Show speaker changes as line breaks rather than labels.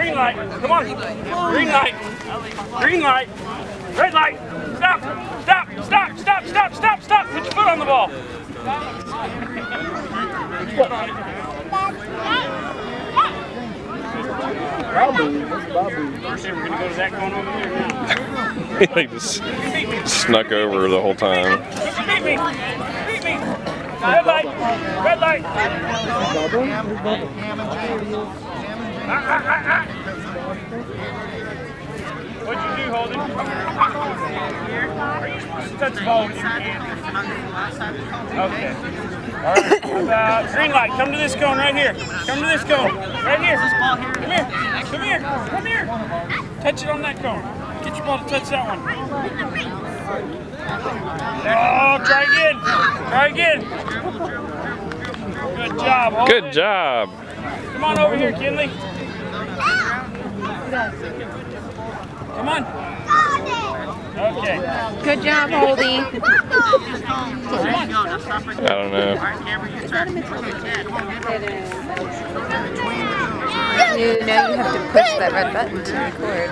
Green light. Come on. Green light. Green light. Red light. Stop. Stop. Stop. Stop. Stop. Stop. Stop. Put your foot on the ball. First, we're gonna go to that cone over here now.
he just snuck over the whole time.
Beat me. Beat me. Red light. Red light. Ah, ah, ah, ah. Touch the ball with your hand? Okay. All right. How about green light? Come to this cone right here. Come to this cone. Right here. Come here. Come here. Come here. Touch it on that cone. Get your ball to touch that one. Oh, try again. Try again. Good job. Holden.
Good job.
Come on over here, Kinley. Come on. Okay.
Good job, Holdy.
I don't know.
You know you have to push that red button to record.